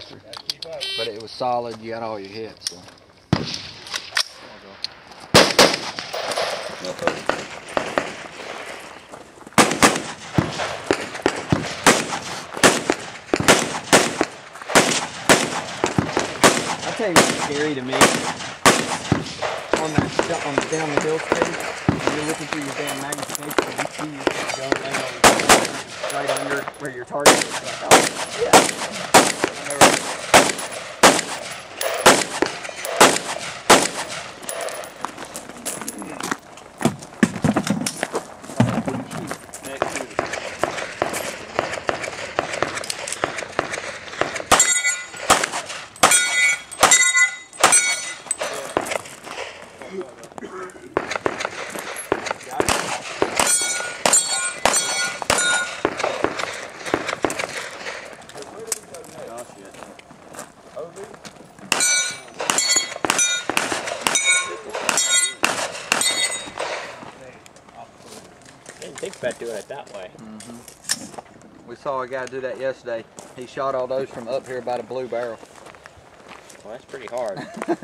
faster. But it was solid. You got all your hits. So. I'll tell you what's scary to me. On that on the down the hill when you're looking through your damn magnification, you see your gun laying right under where your target is. Like, oh, yeah. Think about doing it that way. Mm-hmm. We saw a guy do that yesterday. He shot all those from up here by the blue barrel. Well, that's pretty hard.